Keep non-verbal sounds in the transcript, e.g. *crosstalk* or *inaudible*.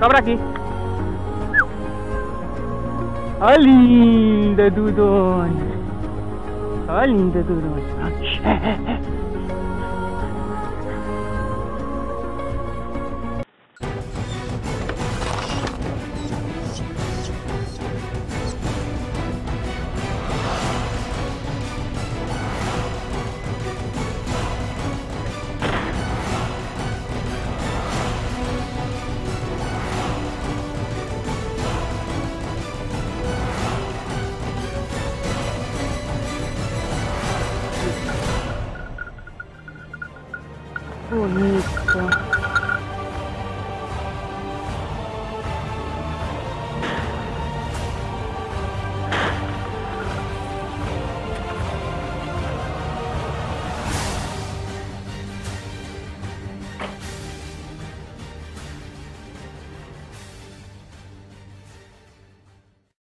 Cobra aqui. Ó linda, Dudona. Ó linda, Dudona. *laughs* Bonita.